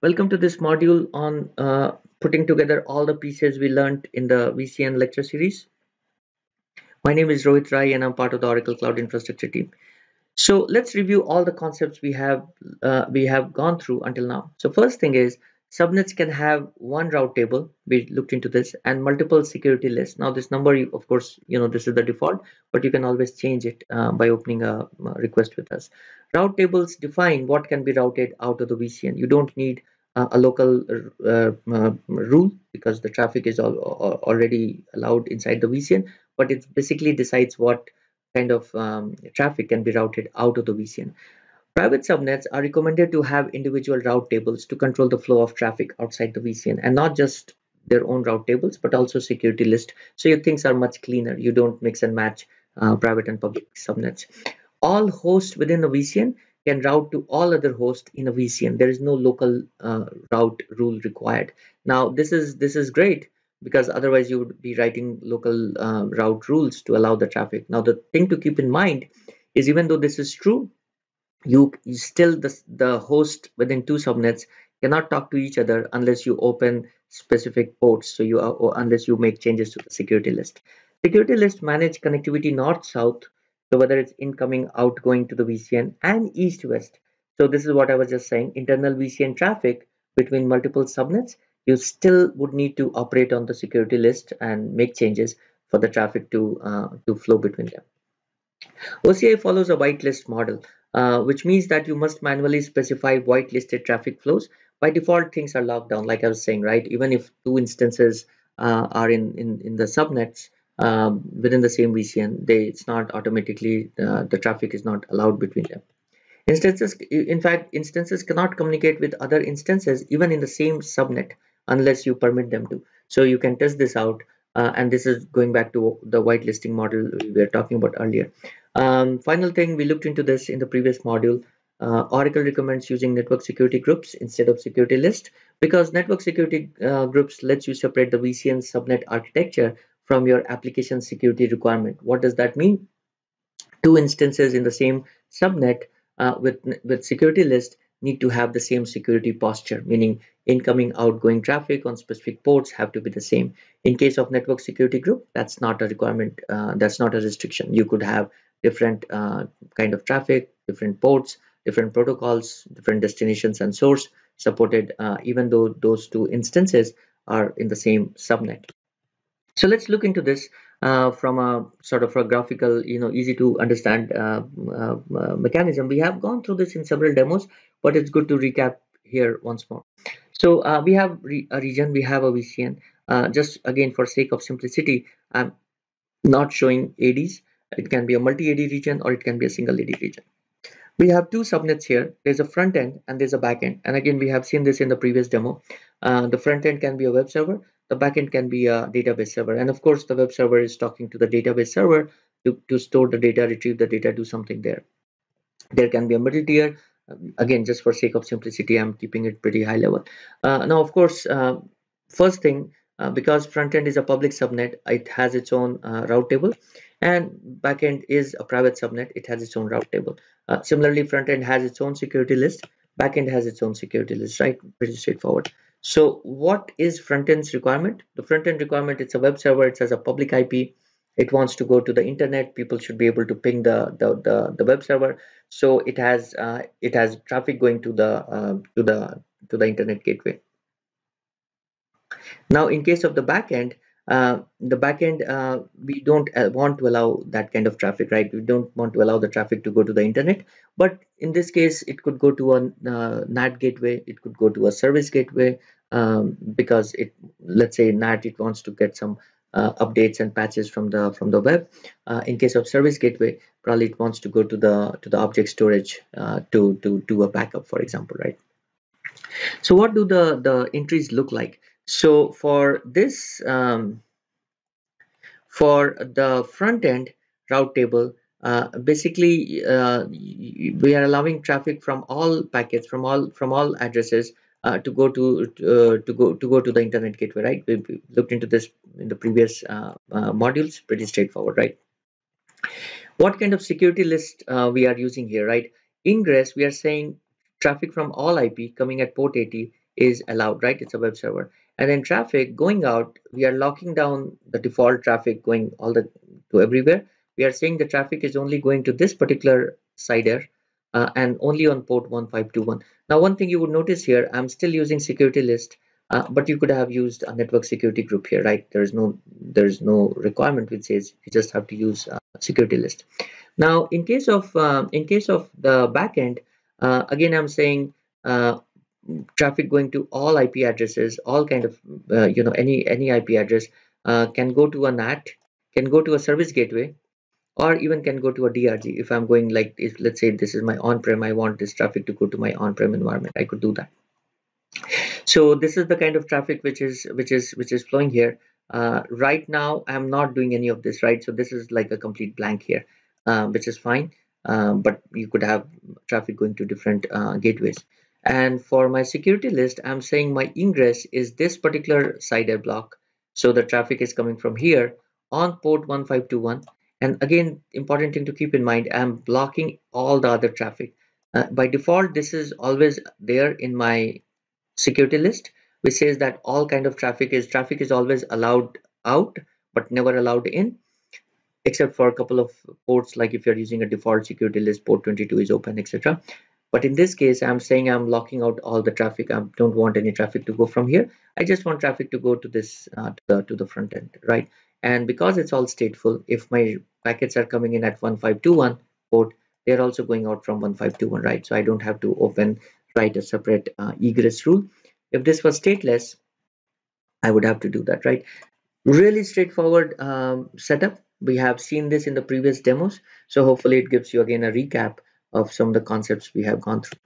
Welcome to this module on uh, putting together all the pieces we learned in the VCN lecture series. My name is Rohit Rai and I'm part of the Oracle Cloud Infrastructure team. So let's review all the concepts we have uh, we have gone through until now. So first thing is subnets can have one route table. We looked into this and multiple security lists. Now this number, of course, you know this is the default, but you can always change it uh, by opening a, request with us. Route tables define what can be routed out of the VCN. You don't need uh, a local uh, uh, rule because the traffic is all, already allowed inside the VCN, but it basically decides what kind of um, traffic can be routed out of the VCN. Private subnets are recommended to have individual route tables to control the flow of traffic outside the VCN and not just their own route tables, but also security list. So your things are much cleaner. You don't mix and match uh, private and public subnets all hosts within a VCN can route to all other hosts in a VCN. There is no local uh, route rule required. Now this is this is great because otherwise you would be writing local uh, route rules to allow the traffic. Now the thing to keep in mind is even though this is true, you, you still the, the host within two subnets cannot talk to each other unless you open specific ports. So you are, or unless you make changes to the security list. Security list manage connectivity north-south so whether it's incoming, outgoing to the VCN and east-west. So this is what I was just saying, internal VCN traffic between multiple subnets, you still would need to operate on the security list and make changes for the traffic to, uh, to flow between them. OCI follows a whitelist model, uh, which means that you must manually specify whitelisted traffic flows. By default, things are locked down, like I was saying, right? Even if two instances uh, are in, in, in the subnets, um, within the same VCN, they it's not automatically uh, the traffic is not allowed between them. Instances, in fact, instances cannot communicate with other instances even in the same subnet unless you permit them to. So you can test this out, uh, and this is going back to the whitelisting model we were talking about earlier. Um, final thing, we looked into this in the previous module. Uh, Oracle recommends using network security groups instead of security list because network security uh, groups lets you separate the VCN subnet architecture from your application security requirement. What does that mean? Two instances in the same subnet uh, with, with security list need to have the same security posture, meaning incoming, outgoing traffic on specific ports have to be the same. In case of network security group, that's not a requirement, uh, that's not a restriction. You could have different uh, kind of traffic, different ports, different protocols, different destinations and source supported, uh, even though those two instances are in the same subnet. So let's look into this uh, from a sort of a graphical, you know, easy to understand uh, uh, uh, mechanism. We have gone through this in several demos, but it's good to recap here once more. So we have re a region, we have a VCN. Just again, for sake of simplicity, I'm not showing ADs. It can be a multi-AD region or it can be a single AD region. We have two subnets here. There's a front end and there's a back end. And again, we have seen this in the previous demo. the front end can be a web server the backend can be a database server and of course the web server is talking to the database server to, to store the data retrieve the data do something there there can be a middle tier um, again just for sake of simplicity i'm keeping it pretty high level uh, now of course uh, first thing uh, because front end is a public subnet it has its own uh, route table and backend is a private subnet. It has its own route table. Uh, similarly front end has its own security list. Backend has its own security list right? Pretty straightforward. So what is front-end's requirement? The front-end requirement, it's a web server, it has a public IP, it wants to go to the internet, people should be able to ping the, the, the, the web server. So it has uh, it has traffic going to the uh, to the to the internet gateway. Now in case of the backend, uh, the backend uh, we don't uh, want to allow that kind of traffic right? We don't want to allow the traffic to go to the internet. But in this case it could go to a uh, NAT gateway. It could go to a service gateway um, because it let's say NAT it wants to get some uh, updates and patches from the from the web. Uh, in case of service gateway probably it wants to go to the to the object storage to to do a backup for example right? So what do the the entries look like so for this, um, for the front end route table, uh, basically uh, we are allowing traffic from all packets from all from all addresses uh, to go to uh, to go to go to the internet gateway right we, we looked into this in the previous uh, uh, modules pretty straightforward right what kind of security list we are using here right ingress we are saying traffic from all ip coming at port 80 is allowed, right? It's a web server. And then traffic going out, we are locking down the default traffic going all the to everywhere. We are saying the traffic is only going to this particular CIDR uh, and only on port 1521. Now, one thing you would notice here, I'm still using security list, uh, but you could have used a network security group here, right? There's no there's no requirement which says you just have to use uh, security list. Now, in case of uh, in case of the backend, uh, again, I'm saying traffic going to all IP addresses, all kind of uh, you know any any IP address can go to a NAT, can go to a service gateway, or even can go to a DRG if I'm going like if let's say this is my on-prem I want this traffic to go to my on-prem environment I could do that. So this is the kind of traffic which is which is which is flowing here. Uh, right now I'm not doing any of this right? So this is like a complete blank here uh, which is fine. Um, but you could have traffic going to different uh, gateways and for my security list I'm saying my ingress is this particular CIDR block so the traffic is coming from here on port 1521 and again, important thing to keep in mind, I'm blocking all the other traffic. Uh, by default, this is always there in my security list, which says that all kind of traffic is traffic is always allowed out, but never allowed in, except for a couple of ports, like if you're using a default security list, port 22 is open, etc. But in this case, I'm saying I'm locking out all the traffic. I don't want any traffic to go from here. I just want traffic to go to this uh, to, the, to the front end, right? And because it's all stateful, if my packets are coming in at 1521 port, they're also going out from 1521, right? So I don't have to open, write a separate uh, egress rule. If this was stateless, I would have to do that, right? Really straightforward um, setup. We have seen this in the previous demos. So hopefully it gives you again a recap of some of the concepts we have gone through.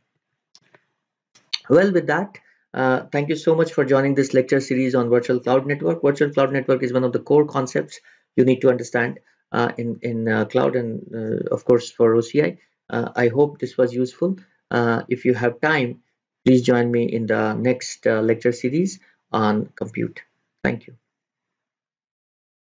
Well, with that, uh, thank you so much for joining this lecture series on virtual cloud network. Virtual cloud network is one of the core concepts you need to understand uh, in, in uh, cloud and uh, of course for OCI. Uh, I hope this was useful. Uh, if you have time, please join me in the next lecture series on compute. Thank you.